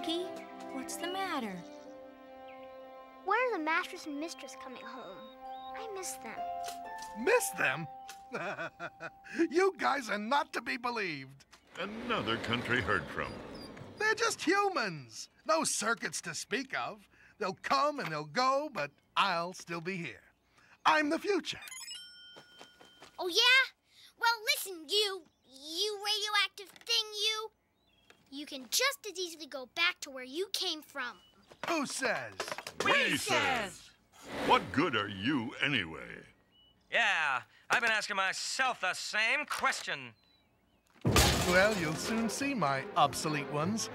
Blankie? What's the matter? When are the masters and mistress coming home? I miss them. Miss them? you guys are not to be believed. Another country heard from. They're just humans. No circuits to speak of. They'll come and they'll go, but I'll still be here. I'm the future. Oh, yeah? Well, listen, you, you radioactive thing, you. You can just as easily go back to where you came from. Who says? We says. What good are you anyway? Yeah, I've been asking myself the same question. Well, you'll soon see my obsolete ones.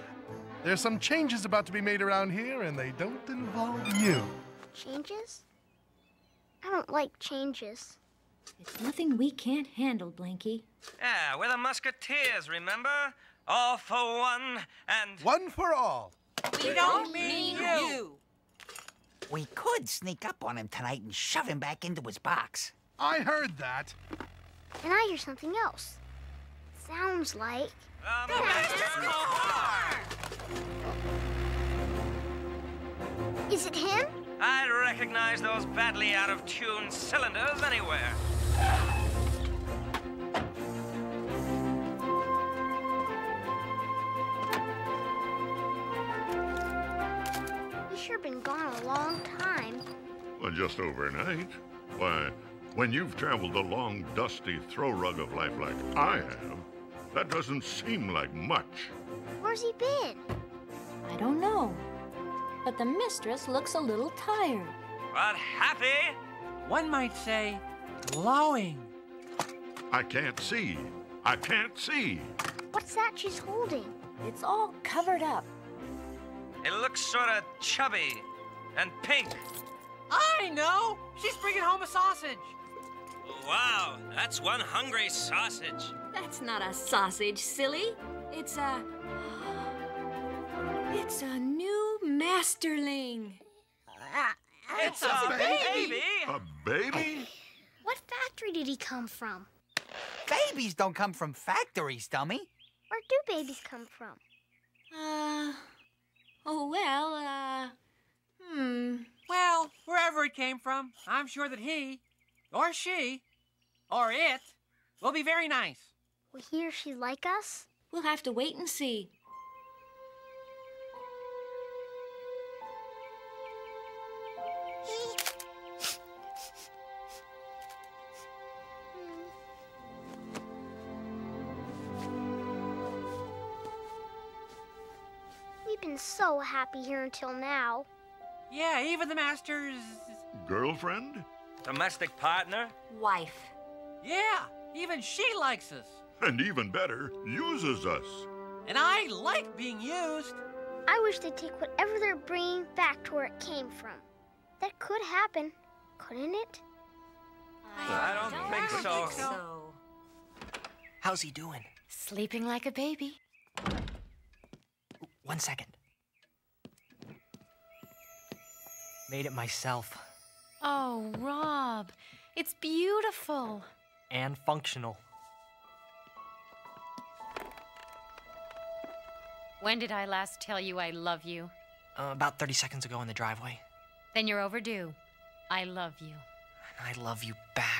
There's some changes about to be made around here, and they don't involve you. Changes? I don't like changes. It's nothing we can't handle, Blankie. Yeah, we're the Musketeers, remember? All for one and. One for all. We don't mean you. We could sneak up on him tonight and shove him back into his box. I heard that. And I hear something else. Sounds like. The Master's car! Is it him? I'd recognize those badly out of tune cylinders anywhere. Sure been gone a long time. Well, just overnight. Why, when you've traveled the long, dusty throw rug of life like I have, that doesn't seem like much. Where's he been? I don't know. But the mistress looks a little tired. But happy? One might say, glowing. I can't see. I can't see. What's that she's holding? It's all covered up. It looks sort of chubby and pink. I know. She's bringing home a sausage. Wow, that's one hungry sausage. That's not a sausage, silly. It's a. It's a new masterling. It's a baby. A baby? What factory did he come from? Babies don't come from factories, dummy. Where do babies come from? Uh. Oh, well, uh. Hmm. Well, wherever it came from, I'm sure that he, or she, or it, will be very nice. Will he or she like us? We'll have to wait and see. Been so happy here until now. Yeah, even the master's. Girlfriend? Domestic partner? Wife. Yeah, even she likes us. And even better, uses us. And I like being used. I wish they'd take whatever they're bringing back to where it came from. That could happen, couldn't it? I don't think so. How's he doing? Sleeping like a baby. One second. Made it myself. Oh, Rob, it's beautiful. And functional. When did I last tell you I love you? Uh, about 30 seconds ago in the driveway. Then you're overdue. I love you. And I love you back.